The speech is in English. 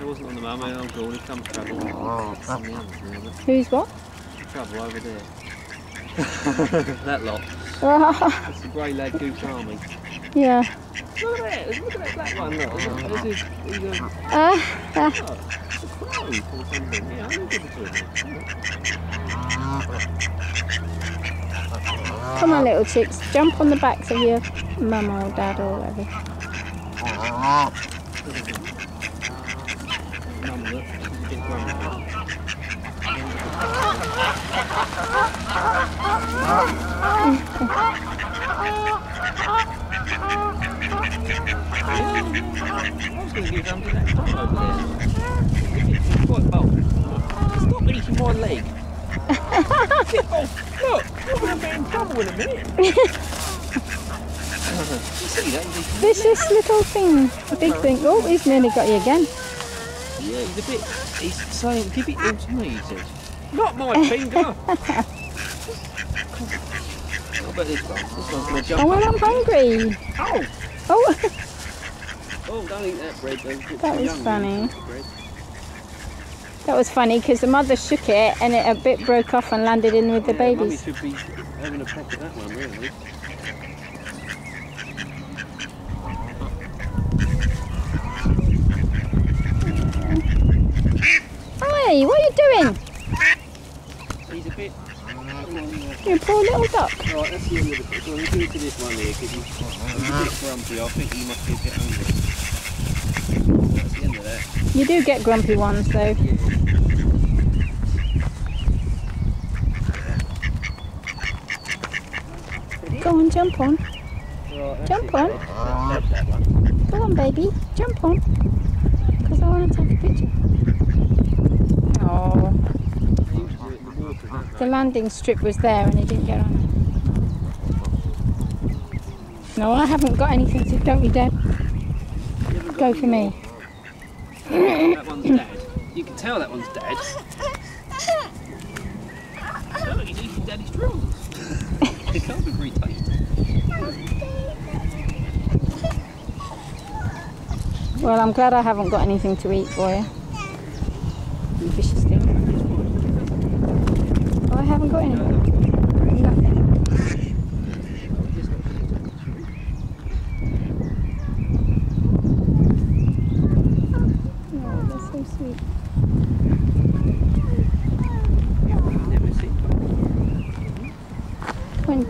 It wasn't on the mum, oh god, here comes trouble. It's on the others Who's what? trouble over there. that lot. That's the grey lag goose army. yeah. Look at that, look at that black one, look. This is, he's a, Ah, ah. oh, it's a crow or something. Yeah, I'll give it to him. Come on, little chicks. Jump on the backs of your mum or dad or whatever. Mum, look, she's a bit grumpy. I was going to give them to that dog over there. It's quite bold. Stop eating my leg. Look, you're going to be in trouble in a minute. A- Vicious little thing. Big thing. Oh, he's nearly got you again. Yeah, he's a bit. He's saying, give it all to me, he says. Not my finger! What about this one? This one's going to jump Oh, well, I'm hungry. Oh! Oh, Oh, don't eat that bread, though. That was funny. that was funny because the mother shook it and it a bit broke off and landed in with the Yeah, Mummy babies. should be having a peck at that one, really. Hey, what are you doing? He's a bit. Yeah. You poor little duck. Right, that's the end of the picture. We'll do to this one here because he's, he's a bit grumpy. I think he must be a bit hungry. That's the end of that. You do get grumpy ones though. Go on, jump on. Right, Jump on. That's. Go on, baby. Jump on. Because I want to take a picture. Oh, They used to do it in the water, don't the landing strip was there and he didn't get on it. No, I haven't got anything to. Don't you dare? You go for me. that one's dad. You can tell that one's dead. Look, he's eating daddy's drawers. it can't be very tasty. Well, I'm glad I haven't got anything to eat for. You vicious thing. Oh, I haven't got anything. Nothing. Oh, they're so sweet. Never seen Come on,